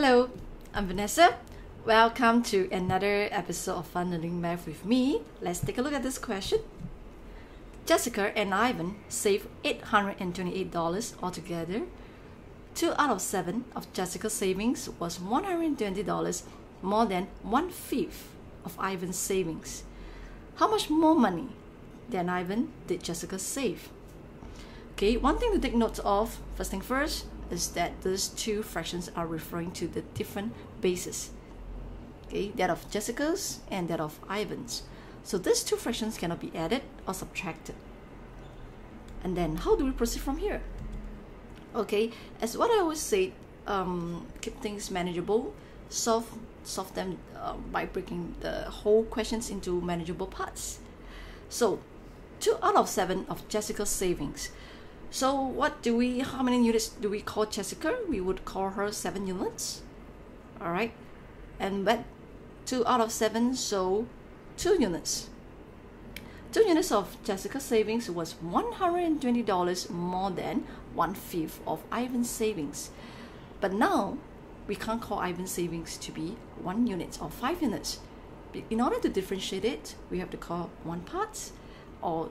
Hello, I'm Vanessa. Welcome to another episode of Fun Learning Math with me. Let's take a look at this question. Jessica and Ivan saved $828 altogether. Two out of seven of Jessica's savings was $120 more than one fifth of Ivan's savings. How much more money than Ivan did Jessica save? Okay, one thing to take note of, first thing first, is that these two fractions are referring to the different bases. Okay, that of Jessica's and that of Ivan's. So these two fractions cannot be added or subtracted. And then how do we proceed from here? Okay, as what I always say, um, keep things manageable, solve solve them uh, by breaking the whole questions into manageable parts. So, two out of seven of Jessica's savings so what do we, how many units do we call Jessica? We would call her seven units. All right. And but two out of seven, so two units. Two units of Jessica's savings was $120 more than one fifth of Ivan's savings. But now we can't call Ivan's savings to be one unit or five units. In order to differentiate it, we have to call one part or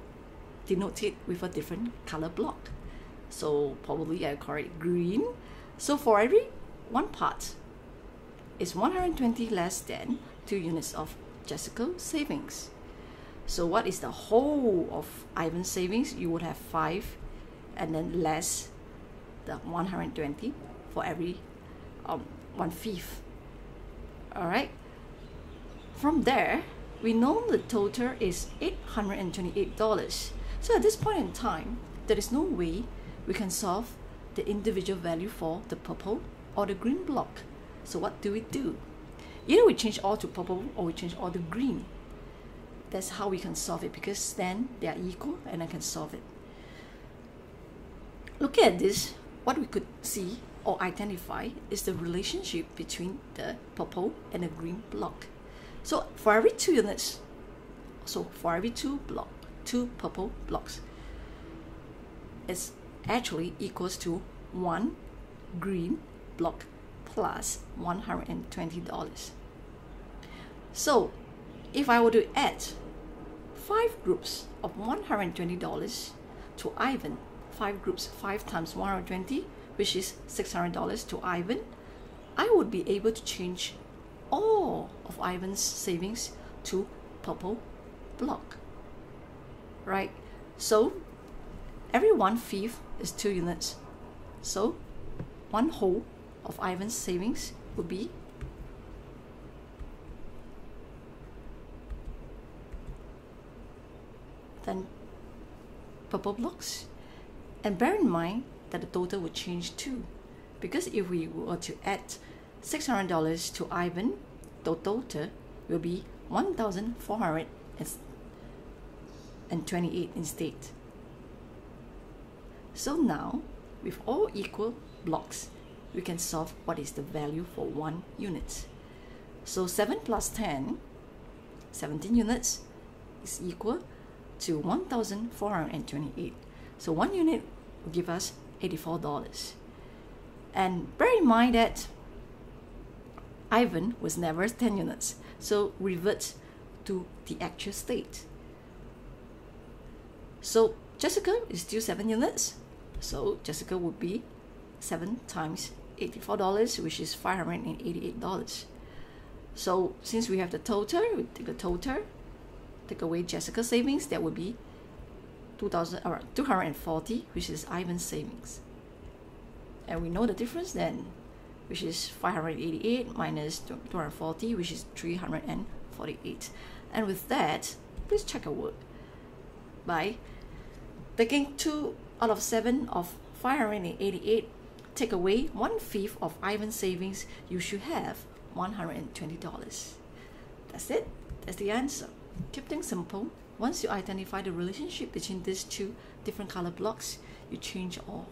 denote it with a different color block. So probably I call it green. So for every one part is 120 less than 2 units of Jessica savings. So what is the whole of Ivan's savings? You would have 5 and then less the 120 for every um, one fifth. Alright. From there, we know the total is $828. So at this point in time, there is no way we can solve the individual value for the purple or the green block. So what do we do? Either we change all to purple or we change all to green. That's how we can solve it because then they are equal and I can solve it. Looking at this, what we could see or identify is the relationship between the purple and the green block. So for every two units, so for every two block, two purple blocks, it's actually equals to one green block plus $120. So if I were to add five groups of $120 to Ivan, five groups, five times 120, which is $600 to Ivan, I would be able to change all of Ivan's savings to purple block. Right? So every one fifth is two units. So one whole of Ivan's savings would be then purple blocks. And bear in mind that the total would change too. Because if we were to add $600 to Ivan, the total will be 1,428 instead. So now, with all equal blocks, we can solve what is the value for one unit. So 7 plus 10, 17 units, is equal to 1,428. So one unit will give us $84. And bear in mind that Ivan was never 10 units, so revert to the actual state. So Jessica is still 7 units, so Jessica would be 7 times $84, which is $588. So since we have the total, we take the total, take away Jessica's savings, that would be 2000 or uh, 240, which is Ivan's savings. And we know the difference then, which is 588 minus 240, which is 348. And with that, please check our work by taking two out of 7 of 588 take away one fifth of Ivan's savings, you should have $120. That's it. That's the answer. Keep things simple. Once you identify the relationship between these two different color blocks, you change all.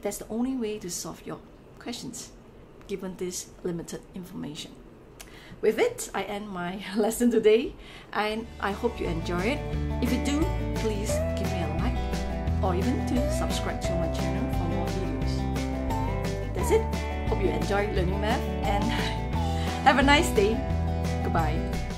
That's the only way to solve your questions, given this limited information. With it, I end my lesson today, and I hope you enjoy it. If you do, please give me a like or even to subscribe to my channel for more videos. That's it. Hope you enjoy learning math and have a nice day. Goodbye.